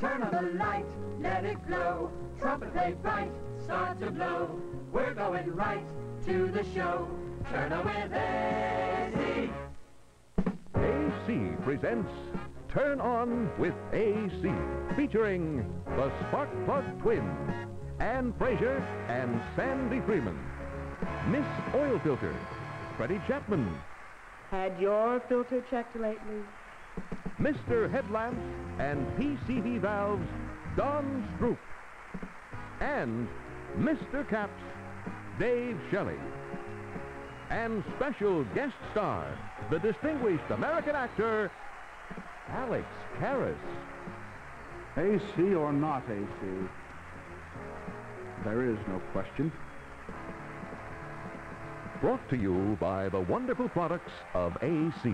Turn on the light, let it glow. Trumpet play bright, start to blow. We're going right to the show. Turn on with AC. AC presents Turn On with AC, featuring the Spark Plug Twins, Ann Frazier and Sandy Freeman. Miss Oil Filter, Freddie Chapman, Had your filter checked lately? Mr. Headlamps and PCV Valves, Don Stroop. And Mr. Caps, Dave Shelley. And special guest star, the distinguished American actor, Alex Karras. AC or not AC? There is no question. Brought to you by the wonderful products of AC.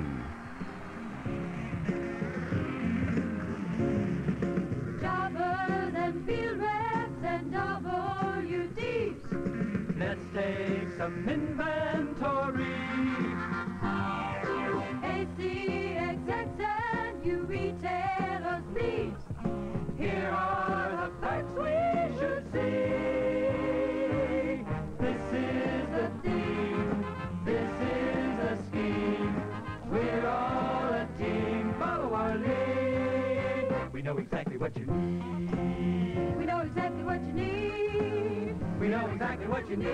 Know exactly what you need.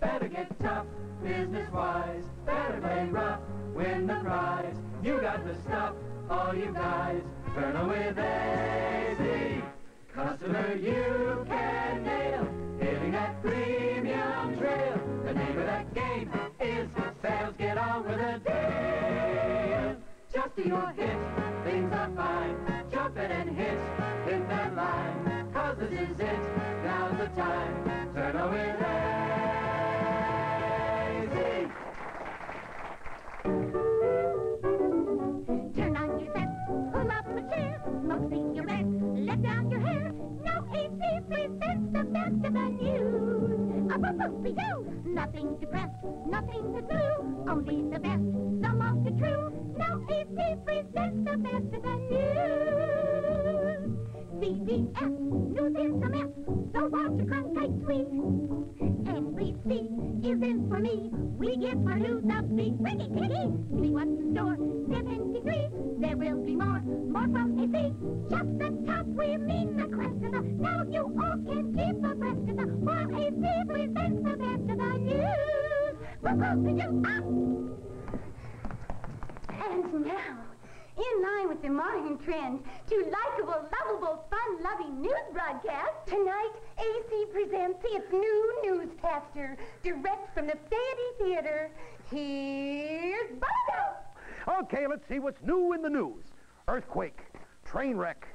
Better get tough, business-wise. Better play rough, win the prize. You got the stuff, all you guys. Turn with AC. Customer you can nail. Hitting that premium trail. The name of that game is sales. Get on with the deal. Just your hit, things are fine. Jump in and hit, this is it, now's the time. Turn with AC. Turn on your set, pull up a chair, smoke cigarette, let down your hair. No AC presents the best of the news. A boop do nothing to press, nothing to do, only the best, the most true. No AC presents the best of the news. CBS, news mess, so watch a cronkite tweet. NBC is in for me. We give our news a big pretty kitty. See what's in store. 73. There will be more, more from AC. Just the top, we mean the crest of the. Now you all can keep abreast of the. While AC presents the best of the news. We're you up. And now, in line with the modern trend to likable, lovable, fun-loving news broadcast, tonight AC presents its new newscaster, direct from the State Theater. Here's Bono. Okay, let's see what's new in the news. Earthquake, train wreck,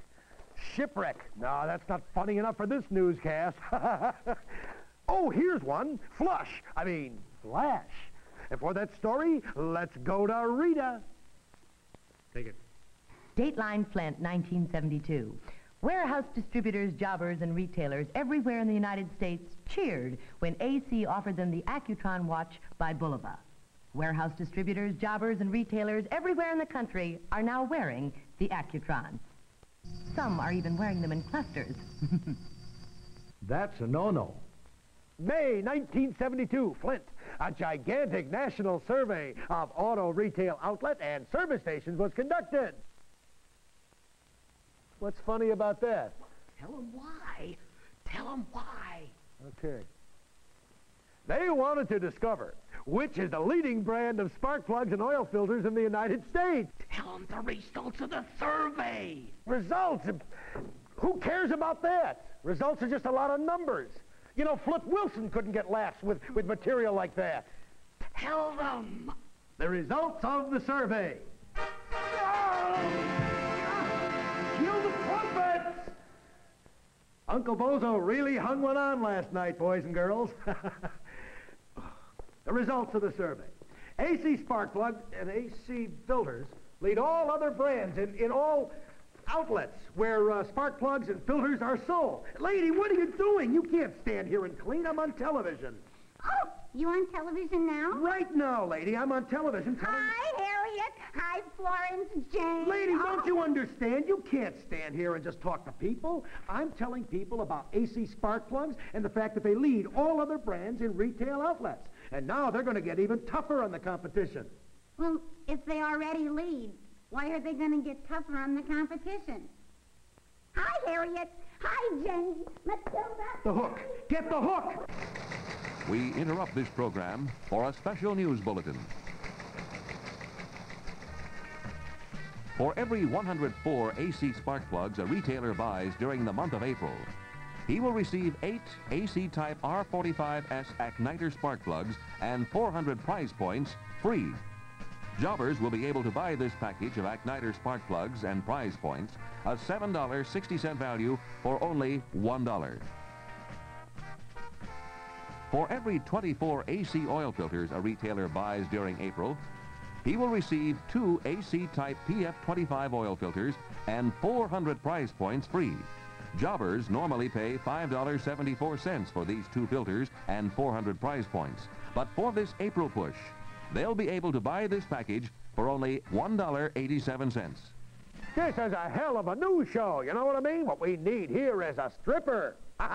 shipwreck. No, that's not funny enough for this newscast. oh, here's one. Flush. I mean, flash. And for that story, let's go to Rita. Take it. Dateline Flint, 1972. Warehouse distributors, jobbers, and retailers everywhere in the United States cheered when AC offered them the Accutron watch by Bulova. Warehouse distributors, jobbers, and retailers everywhere in the country are now wearing the Accutron. Some are even wearing them in clusters. That's a no-no. May 1972, Flint. A gigantic national survey of auto retail outlet and service stations was conducted. What's funny about that? Tell them why. Tell them why. Okay. They wanted to discover which is the leading brand of spark plugs and oil filters in the United States. Tell them the results of the survey. Results? Who cares about that? Results are just a lot of numbers. You know, Flip Wilson couldn't get laughs with, with material like that. Tell them. The results of the survey. Ah, kill the trumpets! Uncle Bozo really hung one on last night, boys and girls. the results of the survey. AC spark plug and AC filters lead all other brands in, in all outlets where uh, spark plugs and filters are sold. Lady, what are you doing? You can't stand here and clean. I'm on television. Oh, you on television now? Right now, lady, I'm on television telling... Hi, Harriet. Hi, Florence Jane. Lady, don't Oh. you understand? You can't stand here and just talk to people. I'm telling people about AC spark plugs and the fact that they lead all other brands in retail outlets. And now they're going to get even tougher on the competition. Well, if they already lead, why are they going to get tougher on the competition? Hi, Harriet. Hi, Jenny. Matilda. The hook. Get the hook. We interrupt this program for a special news bulletin. For every 104 AC spark plugs a retailer buys during the month of April, he will receive eight AC type R45S Acniter spark plugs and 400 prize points free. Jobbers will be able to buy this package of Acniter spark plugs and prize points, a $7.60 value for only $1. For every 24 AC oil filters a retailer buys during April, he will receive two AC type PF25 oil filters and 400 prize points free. Jobbers normally pay $5.74 for these two filters and 400 prize points. But for this April push, they'll be able to buy this package for only $1.87. This is a hell of a news show. You know what I mean? What we need here is a stripper.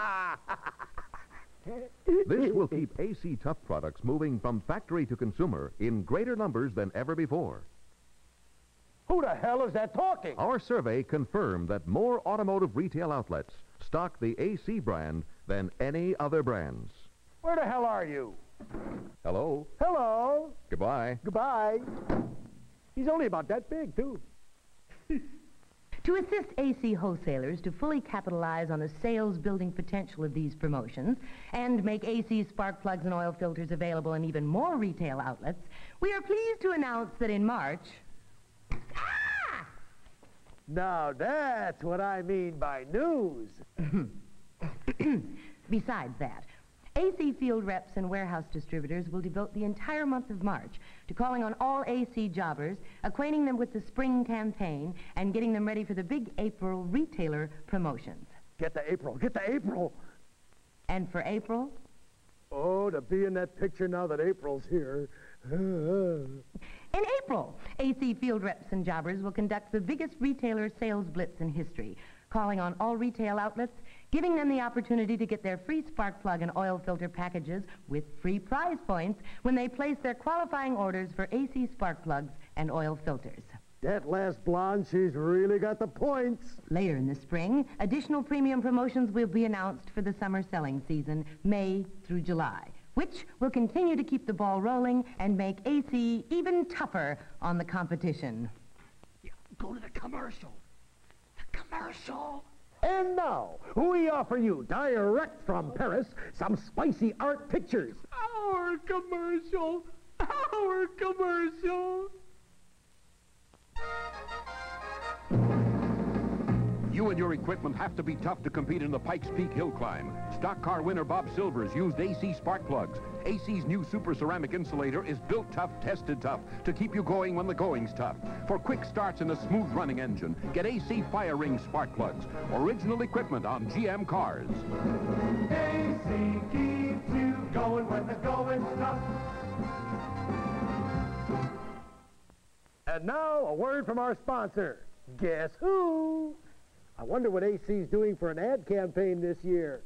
This will keep AC Tough products moving from factory to consumer in greater numbers than ever before. Who the hell is that talking? Our survey confirmed that more automotive retail outlets stock the AC brand than any other brands. Where the hell are you? Hello? Hello. Goodbye. Goodbye. He's only about that big, too. To assist AC wholesalers to fully capitalize on the sales building potential of these promotions and make AC spark plugs and oil filters available in even more retail outlets, we are pleased to announce that in March. Ah! Now that's what I mean by news. Besides that, AC field reps and warehouse distributors will devote the entire month of March to calling on all AC jobbers, acquainting them with the spring campaign, and getting them ready for the big April retailer promotions. Get to April. Get to April. And for April, Oh, to be in that picture now that April's here. In April, AC field reps and jobbers will conduct the biggest retailer sales blitz in history, calling on all retail outlets, giving them the opportunity to get their free spark plug and oil filter packages with free prize points when they place their qualifying orders for AC spark plugs and oil filters. that last blonde, she's really got the points. Later in the spring, additional premium promotions will be announced for the summer selling season, May through July, which will continue to keep the ball rolling and make AC even tougher on the competition. Yeah, go to the commercial. Commercial. And now, we offer you, direct from Paris, some spicy art pictures. Our commercial. Our commercial. You and your equipment have to be tough to compete in the Pikes Peak hill climb. Stock car winner Bob Silvers used AC spark plugs. AC's new super ceramic insulator is built tough, tested tough to keep you going when the going's tough. For quick starts and a smooth running engine, get AC Fire Ring spark plugs. Original equipment on GM cars. AC keeps you going when the going's tough. And now, a word from our sponsor. Guess who? I wonder what AC's doing for an ad campaign this year.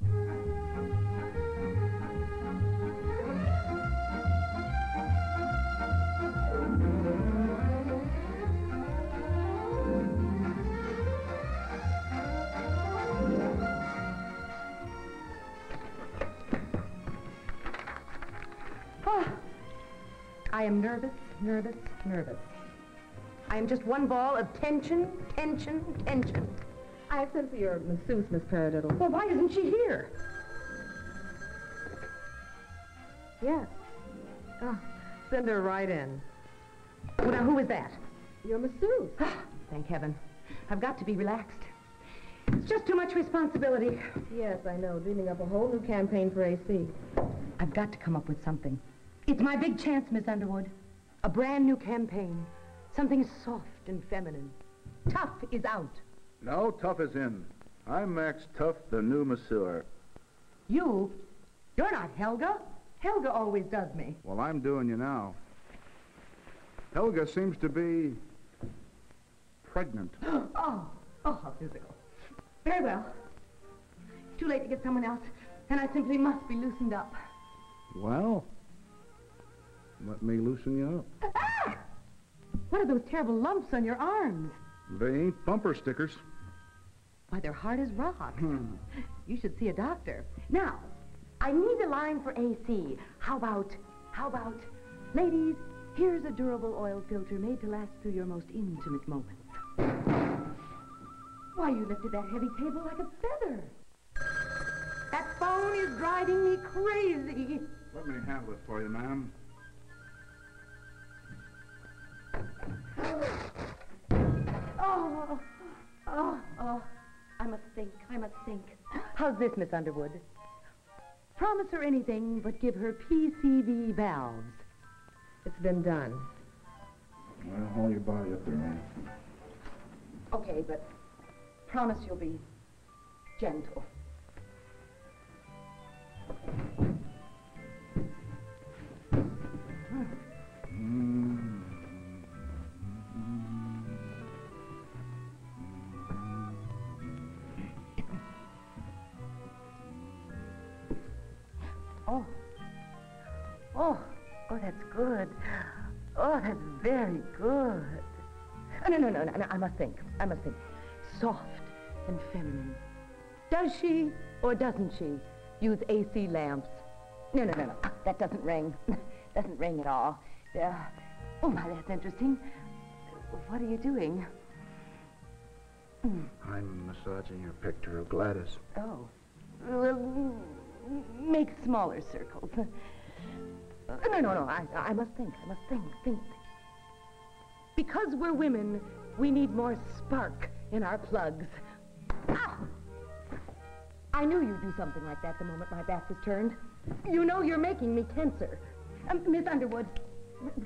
Oh, I am nervous, nervous, nervous. I am just one ball of tension, tension, tension. I sent for your masseuse, Miss Paradiddle. Well, why isn't she here? Yes. Oh, send her right in. Well, now, who is that? Your masseuse. Ah, thank heaven. I've got to be relaxed. It's just too much responsibility. Yes, I know. Dreaming up a whole new campaign for AC. I've got to come up with something. It's my big chance, Miss Underwood. A brand new campaign. Something soft and feminine. Tough is out. No, Tough is in. I'm Max Tough, the new masseur. You? You're not Helga. Helga always does me. Well, I'm doing you now. Helga seems to be pregnant. oh, oh, how physical. Very well. It's too late to get someone else, and I simply must be loosened up. Well, let me loosen you up. Ah! What are those terrible lumps on your arms? They ain't bumper stickers. Why, they're hard as rock. You should see a doctor. Now, I need a line for AC. How about, how about, ladies, here's a durable oil filter made to last through your most intimate moments. Why, you lifted that heavy table like a feather. That phone is driving me crazy. Let me handle it for you, ma'am. Oh, oh, oh. oh. I must think, I must think. How's this, Miss Underwood? Promise her anything, but give her PCV valves. It's been done. Well, hold your body up there, ma'am. Okay, but promise you'll be gentle. Oh. Oh, that's good. Oh, that's very good. Oh, no, no, no, no, no. I must think. I must think. Soft and feminine. Does she or doesn't she use AC lamps? No, no, no, no. That doesn't ring. doesn't ring at all. Yeah. Oh, my, that's interesting. What are you doing? I'm massaging your of Gladys. Oh. Well, make smaller circles. No, no, no. I, I must think. I must think. Think. Because we're women, we need more spark in our plugs. Ah! I knew you'd do something like that the moment my back was turned. You know you're making me tenser. Um, Miss Underwood,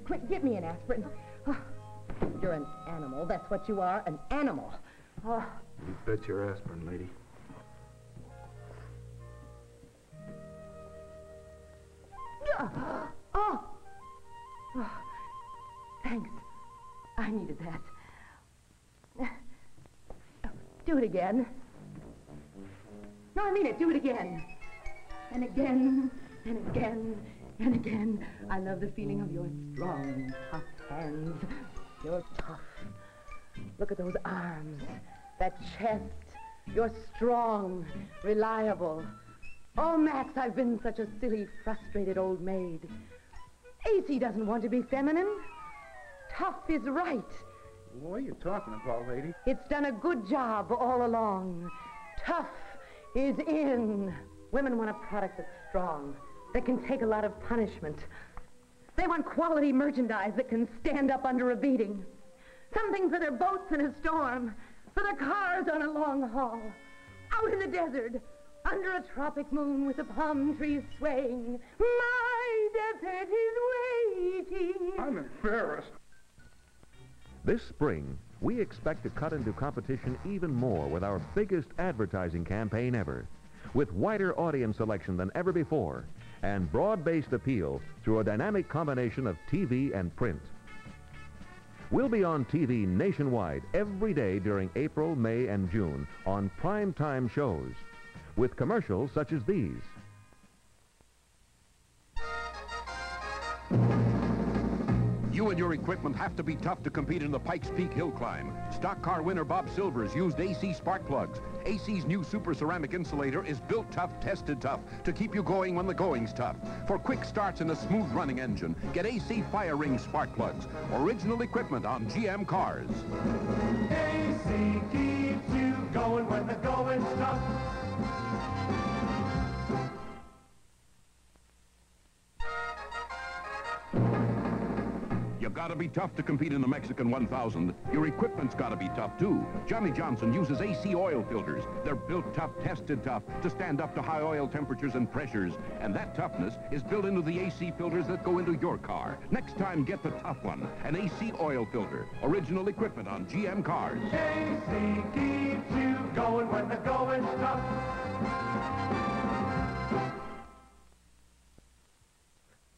quick, get me an aspirin. Ah, you're an animal. That's what you are, an animal. Ah. You bet your aspirin, lady. Oh. oh. Thanks. I needed that. Oh, do it again. No, I mean it. Do it again. And again, and again, and again. I love the feeling of your strong, tough hands. You're tough. Look at those arms, that chest. You're strong, reliable. Oh, Max, I've been such a silly, frustrated old maid. AC doesn't want to be feminine. Tough is right. What are you talking about, lady? It's done a good job all along. Tough is in. Women want a product that's strong, that can take a lot of punishment. They want quality merchandise that can stand up under a beating. Something for their boats in a storm, for their cars on a long haul. Out in the desert, under a tropic moon with the palm trees swaying. My desert is waiting. I'm embarrassed. This spring, we expect to cut into competition even more with our biggest advertising campaign ever, with wider audience selection than ever before, and broad-based appeal through a dynamic combination of TV and print. We'll be on TV nationwide every day during April, May, and June on prime time shows with commercials such as these. You and your equipment have to be tough to compete in the Pikes Peak Hill Climb. Stock car winner Bob Silvers used AC spark plugs. AC's new super ceramic insulator is built tough, tested tough to keep you going when the going's tough. For quick starts in a smooth running engine, get AC fire ring spark plugs. Original equipment on GM cars. AC keeps you going when the going's tough. Gotta be tough to compete in the Mexican 1000. Your equipment's gotta be tough too. Johnny Johnson uses AC oil filters. They're built tough, tested tough, to stand up to high oil temperatures and pressures. And that toughness is built into the AC filters that go into your car. Next time, get the tough one. An AC oil filter. Original equipment on GM cars. AC keeps you going when the going's tough.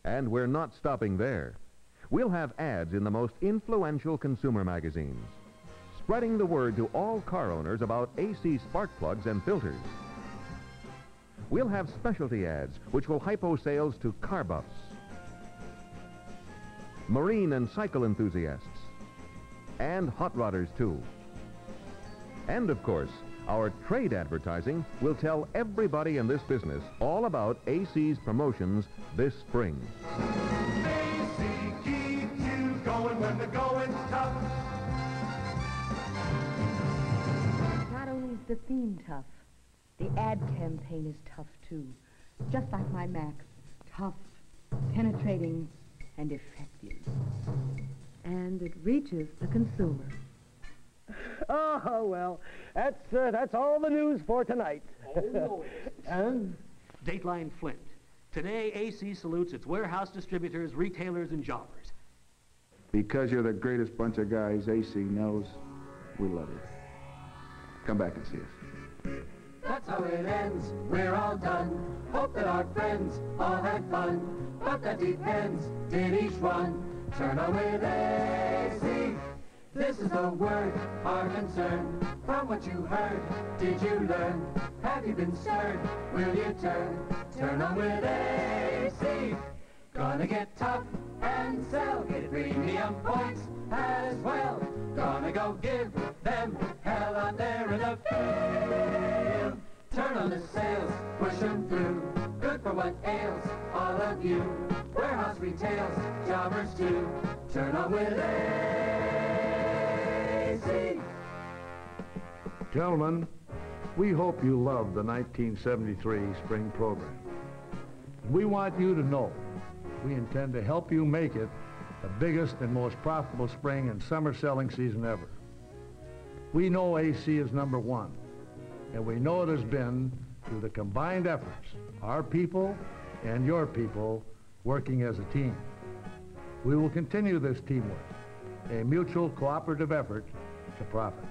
And we're not stopping there. We'll have ads in the most influential consumer magazines, spreading the word to all car owners about AC spark plugs and filters. We'll have specialty ads which will hypo sales to car buffs, marine and cycle enthusiasts, and hot rodders too. And of course, our trade advertising will tell everybody in this business all about AC's promotions this spring. The theme tough, the ad campaign is tough too. Just like my Max. Tough, penetrating, and effective. And it reaches the consumer. Oh, well, that's, uh, that's all the news for tonight. Oh, no, and Dateline Flint. Today, AC salutes its warehouse distributors, retailers, and jobbers. Because you're the greatest bunch of guys AC knows, we love you. Come back and see us. That's how it ends. We're all done. Hope that our friends all had fun. But that depends. Did each one turn on with AC? This is the word, our concern. From what you heard, did you learn? Have you been stirred? Will you turn? Turn on with AC. Gonna get tough and sell. Get premium points as well. Gonna go give them hell out there in the field. Turn on the sales, push them through. Good for what ails all of you. Warehouse retails, jobbers too. Turn on with AC. Gentlemen, we hope you love the 1973 spring program. We want you to know we intend to help you make it the biggest and most profitable spring and summer selling season ever. We know AC is number one, and we know it has been through the combined efforts, our people and your people working as a team. We will continue this teamwork, a mutual cooperative effort to profit.